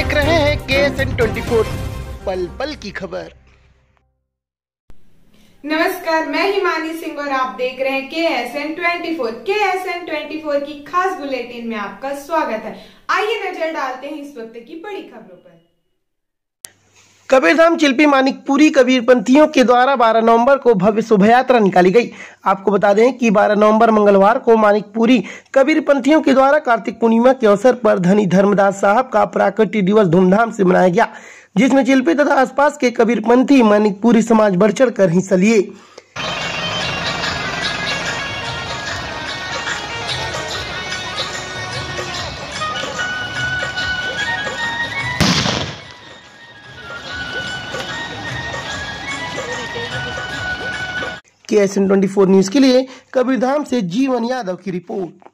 देख रहे हैं K S N twenty four पल पल की खबर। नमस्कार, मैं हिमानी सिंह और आप देख रहे हैं K S N twenty four. K S N twenty four की खास बुलेटिन में आपका स्वागत है। आइए नज़र डालते हैं इस वक्त की बड़ी खबरों पर। कबीरधाम चिल्पी मानिकपुरी कबीरपंथियों के द्वारा 12 नवंबर को भव्य शोभा यात्रा निकाली गई। आपको बता दें कि 12 नवंबर मंगलवार को मानिकपुरी कबीरपंथियों के द्वारा कार्तिक पूर्णिमा के अवसर पर धनी धर्मदास साहब का प्राकृतिक दिवस धूमधाम से मनाया गया, जिसमें चिल्पी तथा आसपास के कबीरपंथी मानिकपुरी समाज बढ़ चढ़ कर हिस्सा लिए। K S N twenty four news के लिए कबीरधाम से जीवन यादव की रिपोर्ट।